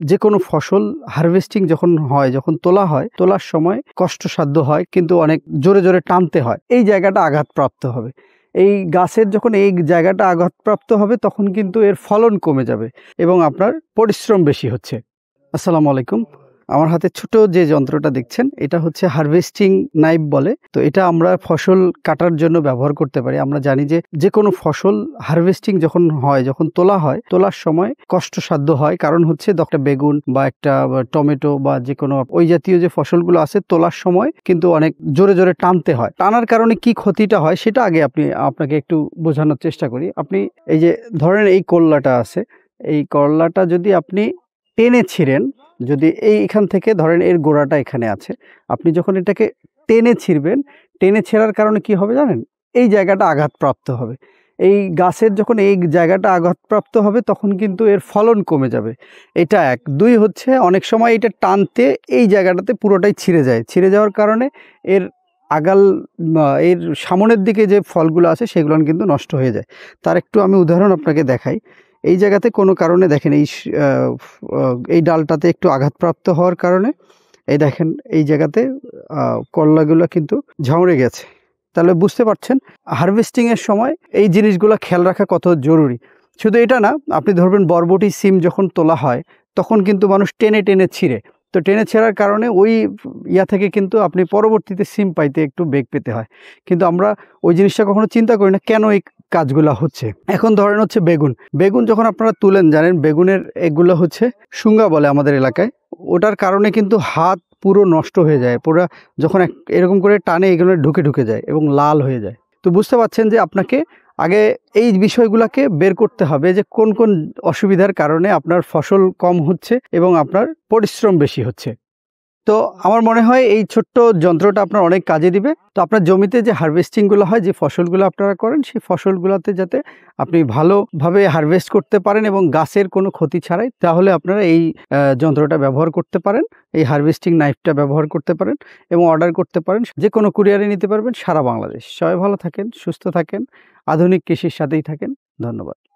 যে কোনো ফসল হারভেস্টিং যখন হয়, যখন তোলা হয়, তোলার সময় কষ্টসাধ্য হয়, কিন্তু অনেক জোরে জোরে টানতে হয়। এই জায়গাটা আঘাতপ্রাপ্ত হবে। এই গাছের যখন এই জায়গাটা আঘাতপ্রাপ্ত হবে, তখন কিন্তু এর ফলন কমে যাবে এবং আপনার পরিশ্রম বেশি হচ্ছে। আসসালামু আলাইকুম। আমার হাতে ছোট যে যন্ত্রটা দেখছেন, এটা হচ্ছে হারভেস্টিং নাইফ বলে। তো এটা আমরা ফসল কাটার জন্য ব্যবহার করতে পারি। আমরা জানি যে যে কোনো ফসল হারভেস্টিং যখন হয়, যখন তোলা হয়, তোলার সময় কষ্টসাধ্য হয়। কারণ হচ্ছে একটা বেগুন বা একটা টমেটো বা যে কোনো ওই জাতীয় যে ফসলগুলো আছে, তোলার সময় কিন্তু অনেক জোরে জোরে টানতে হয়। টানার কারণে কি ক্ষতিটা হয়, সেটা আগে আপনি, আপনাকে একটু বোঝানোর চেষ্টা করি। আপনি এই যে ধরেন এই করলাটা আছে, এই করলাটা যদি আপনি টেনে ছিঁড়েন যদি এই এখান থেকে ধরেন এর গোড়াটা এখানে আছে, আপনি যখন এটাকে টেনে ছিঁড়বেন, টেনে ছেঁড়ার কারণে কি হবে জানেন? এই জায়গাটা আঘাতপ্রাপ্ত হবে। এই গাছের যখন এই জায়গাটা আঘাতপ্রাপ্ত হবে, তখন কিন্তু এর ফলন কমে যাবে। এটা এক। দুই হচ্ছে অনেক সময় এটা টানতে এই জায়গাটাতে পুরোটাই ছিঁড়ে যায়। ছিঁড়ে যাওয়ার কারণে এর আগাল এর সামনের দিকে যে ফলগুলো আছে, সেগুলো কিন্তু নষ্ট হয়ে যায়। তার একটু আমি উদাহরণ আপনাকে দেখাই। এই জায়গাতে কোনো কারণে দেখেন এই এই ডালটাতে একটু আঘাতপ্রাপ্ত হওয়ার কারণে এই দেখেন এই জায়গাতে করলাগুলো কিন্তু ঝাউড়ে গেছে। তাহলে বুঝতে পারছেন হারভেস্টিংয়ের সময় এই জিনিসগুলো খেয়াল রাখা কত জরুরি। শুধু এটা না, আপনি ধরবেন বরবটি সিম যখন তোলা হয়, তখন কিন্তু মানুষ টেনে টেনে ছিঁড়ে। তো টেনে ছেঁড়ার কারণে ওই ইয়া থেকে কিন্তু আপনি পরবর্তীতে সিম পাইতে একটু বেগ পেতে হয়। কিন্তু আমরা ওই জিনিসটা কখনো চিন্তা করি না, কেন এই কাজগুলো হচ্ছে। এখন ধরেন হচ্ছে বেগুন। বেগুন যখন আপনারা তুলেন, জানেন বেগুনের এগুলো হচ্ছে শুঙ্গা বলে আমাদের এলাকায়। ওটার কারণে কিন্তু হাত পুরো নষ্ট হয়ে যায়। পুরো যখন এরকম করে টানে, এগুলো ঢুকে ঢুকে যায় এবং লাল হয়ে যায়। তো বুঝতে পারছেন যে আপনাকে আগে এই বিষয়গুলোকে বের করতে হবে যে কোন কোন অসুবিধার কারণে আপনার ফসল কম হচ্ছে এবং আপনার পরিশ্রম বেশি হচ্ছে। তো আমার মনে হয় এই ছোট্ট যন্ত্রটা আপনার অনেক কাজে দিবে। তো আপনার জমিতে যে হারভেস্টিংগুলো হয়, যে ফসলগুলো আপনারা করেন, সেই ফসলগুলোতে যাতে আপনি ভালোভাবে হারভেস্ট করতে পারেন এবং গাছের কোনো ক্ষতি ছাড়াই তাহলে আপনারা এই যন্ত্রটা ব্যবহার করতে পারেন, এই হারভেস্টিং নাইফটা ব্যবহার করতে পারেন এবং অর্ডার করতে পারেন। যে কোনো কুরিয়ারে নিতে পারবেন সারা বাংলাদেশ। সবাই ভালো থাকেন, সুস্থ থাকেন, আধুনিক কৃষির সাথেই থাকেন। ধন্যবাদ।